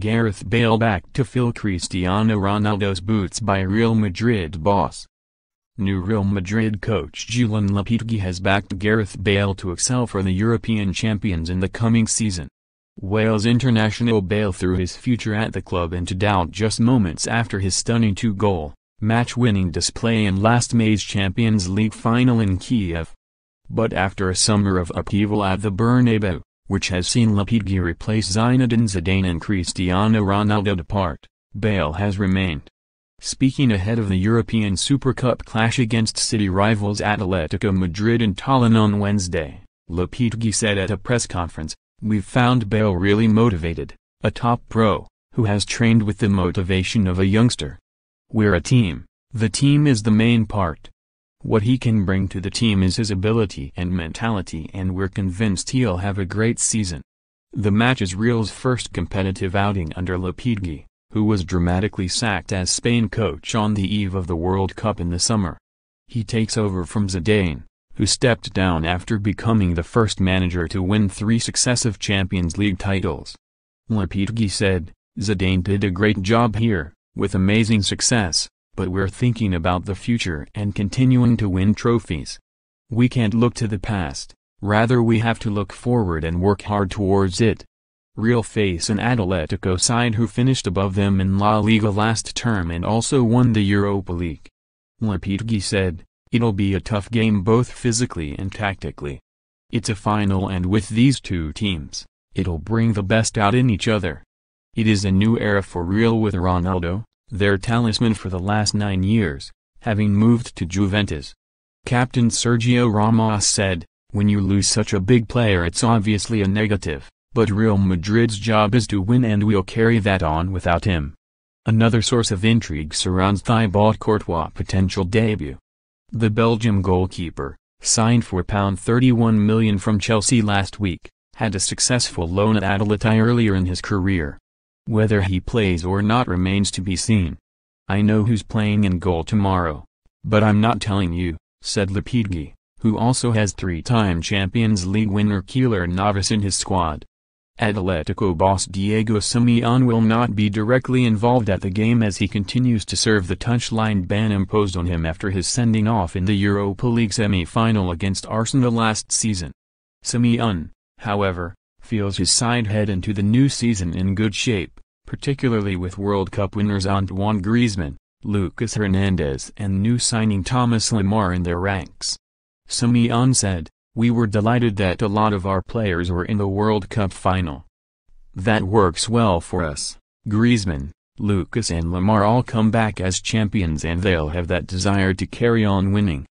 Gareth Bale back to fill Cristiano Ronaldo's boots by Real Madrid boss. New Real Madrid coach Julen Lopetegui has backed Gareth Bale to excel for the European champions in the coming season. Wales international Bale threw his future at the club into doubt just moments after his stunning two-goal, match-winning display in last May's Champions League final in Kiev. But after a summer of upheaval at the Bernabeu, which has seen Lopetegui replace Zinedine Zidane and Cristiano Ronaldo depart, Bale has remained. Speaking ahead of the European Super Cup clash against city rivals Atletico Madrid and Tallinn on Wednesday, Lopetegui said at a press conference, We've found Bale really motivated, a top pro, who has trained with the motivation of a youngster. We're a team, the team is the main part. What he can bring to the team is his ability and mentality and we're convinced he'll have a great season. The match is Real's first competitive outing under Lopetegui, who was dramatically sacked as Spain coach on the eve of the World Cup in the summer. He takes over from Zidane, who stepped down after becoming the first manager to win three successive Champions League titles. Lopetegui said, Zidane did a great job here, with amazing success, but we're thinking about the future and continuing to win trophies. We can't look to the past, rather we have to look forward and work hard towards it. Real face an Atletico side who finished above them in La Liga last term and also won the Europa League. Lopetegui said, it'll be a tough game both physically and tactically. It's a final and with these two teams, it'll bring the best out in each other. It is a new era for Real with Ronaldo, their talisman for the last nine years, having moved to Juventus. Captain Sergio Ramos said, when you lose such a big player it's obviously a negative, but Real Madrid's job is to win and we'll carry that on without him. Another source of intrigue surrounds Thibaut Courtois' potential debut. The Belgium goalkeeper, signed for £31 million from Chelsea last week, had a successful loan at Atalanta earlier in his career. Whether he plays or not remains to be seen. I know who's playing in goal tomorrow. But I'm not telling you, said Lopetegui, who also has three-time Champions League winner Keylor Navas in his squad. Atletico boss Diego Simeone will not be directly involved at the game as he continues to serve the touchline ban imposed on him after his sending off in the Europa League semi-final against Arsenal last season. Simeone, however, feels his side head into the new season in good shape, particularly with World Cup winners Antoine Griezmann, Lucas Hernandez and new signing Thomas Lemar in their ranks. Simeone said, We were delighted that a lot of our players were in the World Cup final. That works well for us. Griezmann, Lucas and Lemar all come back as champions and they'll have that desire to carry on winning.